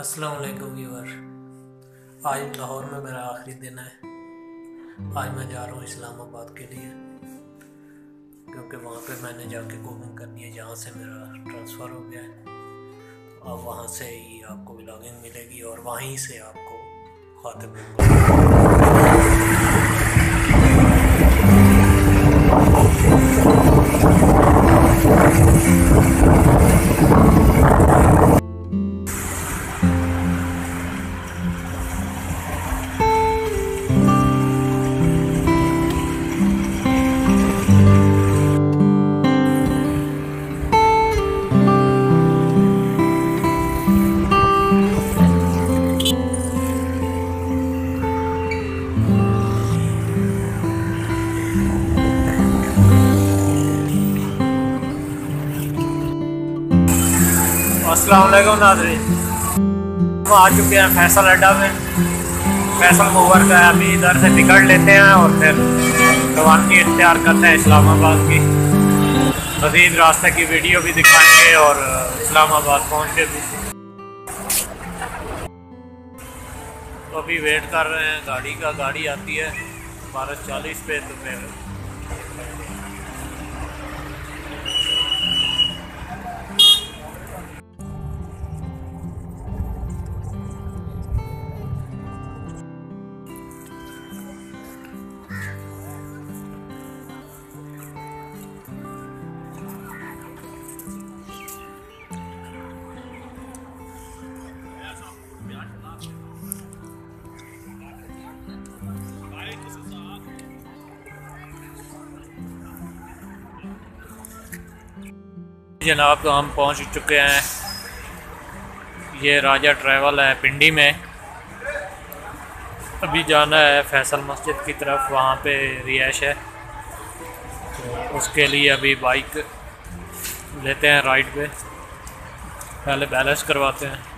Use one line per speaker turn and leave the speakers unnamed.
अस्सलाम वालेकुम व्यूअर आज लाहौर में मेरा आखिरी दिन है। आज मैं जा रहा हूँ इस्लामाबाद के लिए, क्योंकि वहाँ पे मैंने जाके कुकिंग करनी है। जहाँ से मेरा ट्रांसफ़र हो गया है। तो अब वहाँ से ही आपको ब्लॉगिंग मिलेगी और वहीं से आपको खाते असलम नाजरीन। आ चुके हैं फैसल अड्डा में। फैसल मूवर का अभी इधर से टिकट लेते हैं और फिर रवानगी इख्तियार करते हैं इस्लामाबाद की। मज़ीद रास्ते की वीडियो भी दिखाएँगे और इस्लामाबाद पहुँच के भी। तो अभी वेट कर रहे हैं, गाड़ी का गाड़ी आती है, बारह चालीस पे तो फिर जनाब तो हम पहुँच चुके हैं। ये राजा ट्रैवल है पिंडी में। अभी जाना है फैसल मस्जिद की तरफ़, वहाँ पे रिहाइश है। तो उसके लिए अभी बाइक लेते हैं राइड पे। पहले बैलेंस करवाते हैं।